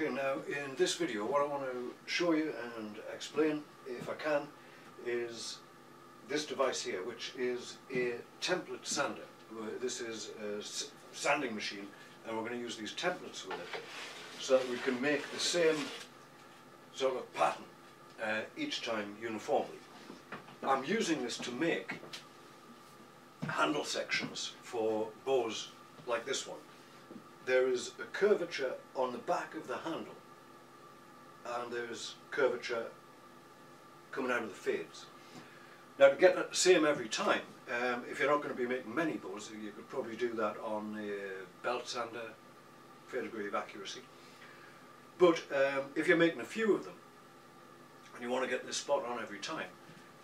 Okay, now in this video what I want to show you and explain, if I can, is this device here, which is a template sander. This is a sanding machine and we're going to use these templates with it so that we can make the same sort of pattern uh, each time uniformly. I'm using this to make handle sections for bows like this one there is a curvature on the back of the handle and there's curvature coming out of the fades. Now to get the same every time, um, if you're not going to be making many bows, you could probably do that on a belt sander, fair degree of accuracy. But um, if you're making a few of them, and you want to get this spot on every time,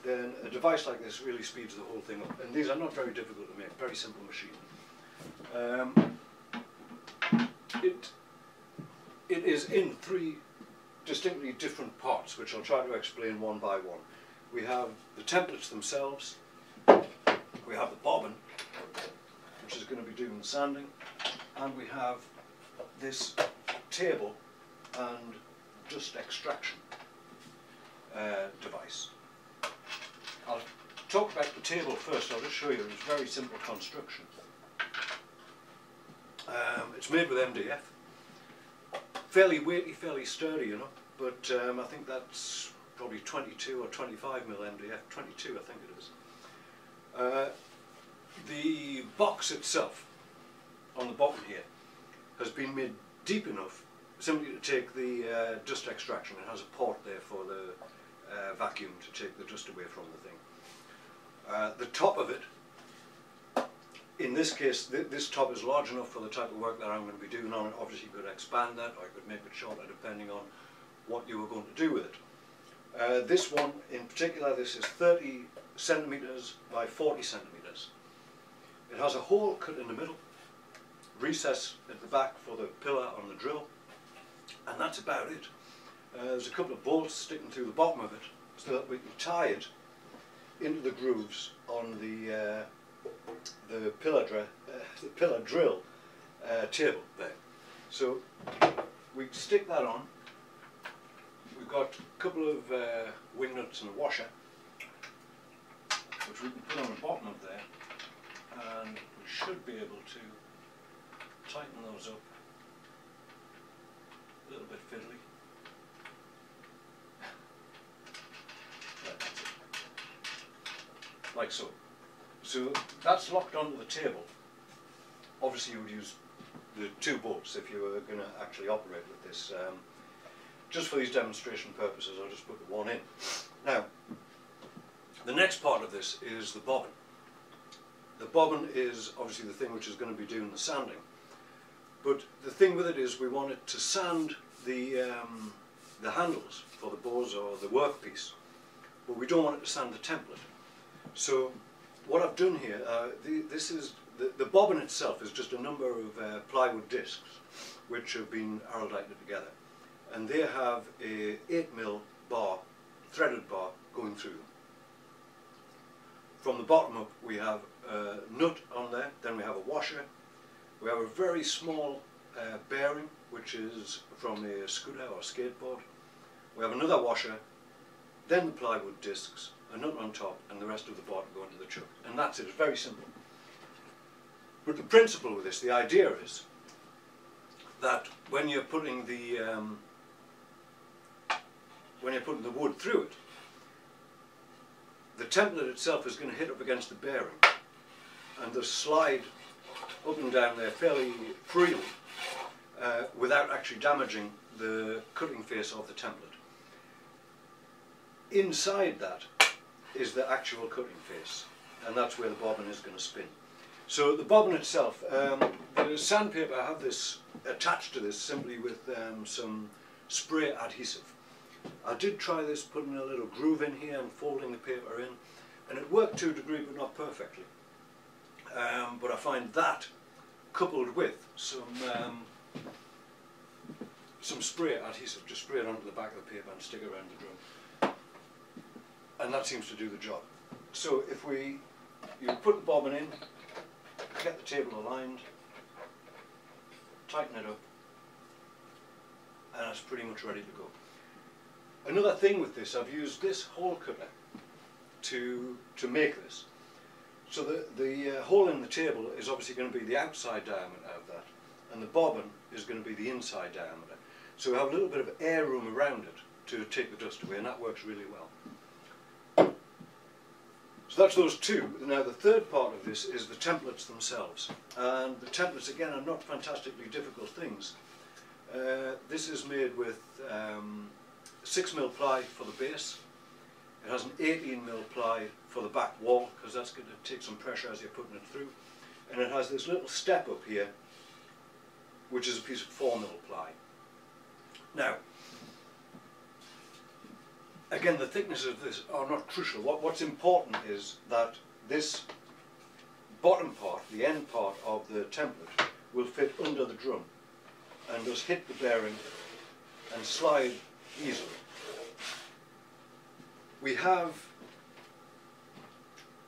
then a device like this really speeds the whole thing up. And these are not very difficult to make, very simple machine. Um, it, it is in three distinctly different parts, which I'll try to explain one by one. We have the templates themselves, we have the bobbin, which is going to be doing the sanding, and we have this table and dust extraction uh, device. I'll talk about the table first, I'll just show you, it's very simple construction. Um, it's made with MDF. Fairly weighty, fairly sturdy, you know, but um, I think that's probably 22 or 25 mil MDF, 22 I think it is. Uh, the box itself, on the bottom here, has been made deep enough simply to take the uh, dust extraction. It has a port there for the uh, vacuum to take the dust away from the thing. Uh, the top of it in this case, th this top is large enough for the type of work that I'm going to be doing on it. Obviously, you could expand that, or you could make it shorter depending on what you were going to do with it. Uh, this one in particular, this is 30 centimetres by 40 centimetres. It has a hole cut in the middle, recess at the back for the pillar on the drill, and that's about it. Uh, there's a couple of bolts sticking through the bottom of it so that we can tie it into the grooves on the uh, the pillar, uh, the pillar drill uh, table there. So we stick that on. We've got a couple of uh, wing nuts and a washer, which we can put on the bottom of there, and we should be able to tighten those up a little bit fiddly. like so. So that's locked onto the table. Obviously you would use the two bolts if you were going to actually operate with this. Um, just for these demonstration purposes I'll just put the one in. Now, the next part of this is the bobbin. The bobbin is obviously the thing which is going to be doing the sanding. But the thing with it is we want it to sand the, um, the handles for the bows or the workpiece, but we don't want it to sand the template. So what I've done here, uh, the, this is the, the, bobbin itself is just a number of uh, plywood discs which have been araldited together. And they have a 8 mil bar, threaded bar going through them. From the bottom up we have a nut on there, then we have a washer, we have a very small uh, bearing which is from a scooter or skateboard, we have another washer, then the plywood discs, a nut on top and the rest of the bottom go into the chuck. And that's it, it's very simple. But the principle with this, the idea is that when you're putting the um, when you're putting the wood through it, the template itself is going to hit up against the bearing and the slide up and down there fairly freely uh, without actually damaging the cutting face of the template. Inside that is the actual cutting face and that's where the bobbin is going to spin. So the bobbin itself, um, the sandpaper, I have this attached to this simply with um, some spray adhesive. I did try this putting a little groove in here and folding the paper in and it worked to a degree but not perfectly. Um, but I find that coupled with some um, some spray adhesive, just spray it onto the back of the paper and stick it around the drum and that seems to do the job. So if we, you put the bobbin in, get the table aligned, tighten it up, and it's pretty much ready to go. Another thing with this, I've used this hole cutter to, to make this. So the, the uh, hole in the table is obviously going to be the outside diameter of that, and the bobbin is going to be the inside diameter. So we have a little bit of air room around it to take the dust away, and that works really well. So that's those two. Now the third part of this is the templates themselves. And the templates, again, are not fantastically difficult things. Uh, this is made with um, 6mm ply for the base. It has an 18mm ply for the back wall, because that's going to take some pressure as you're putting it through. And it has this little step up here, which is a piece of 4mm ply. Now, again, the thicknesses of this are not crucial. What, what's important is that this bottom part, the end part of the template, will fit under the drum and just hit the bearing and slide easily. We have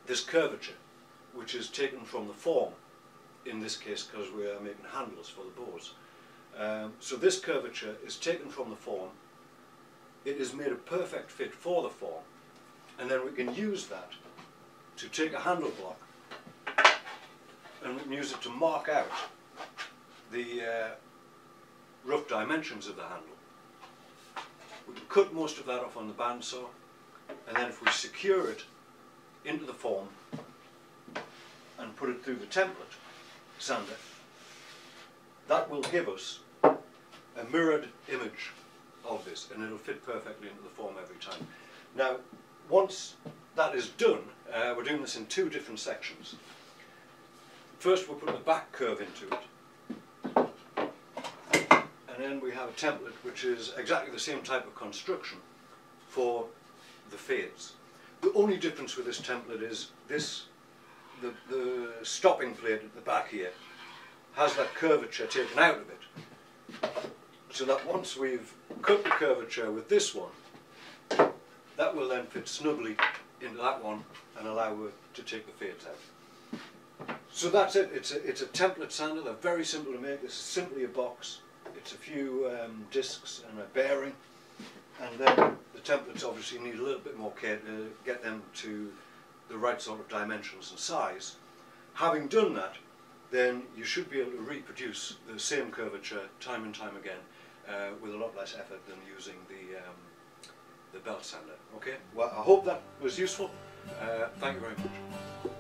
this curvature, which is taken from the form, in this case because we are making handles for the bows. Um, so this curvature is taken from the form, it is made a perfect fit for the form, and then we can use that to take a handle block and we can use it to mark out the uh, rough dimensions of the handle. We can cut most of that off on the bandsaw and then if we secure it into the form and put it through the template sander, that will give us a mirrored image of this and it'll fit perfectly into the form every time. Now once that is done, uh, we're doing this in two different sections. First we'll put the back curve into it and then we have a template which is exactly the same type of construction for the fades. The only difference with this template is this, the, the stopping plate at the back here has that curvature taken out of it. So that once we've cut the curvature with this one, that will then fit snugly into that one and allow it to take the fades out. So that's it, it's a, it's a template sander, they're very simple to make, this is simply a box it's a few um, discs and a bearing and then the templates obviously need a little bit more care to get them to the right sort of dimensions and size. Having done that then you should be able to reproduce the same curvature time and time again uh, with a lot less effort than using the, um, the belt sander. Okay, well I hope that was useful. Uh, thank you very much.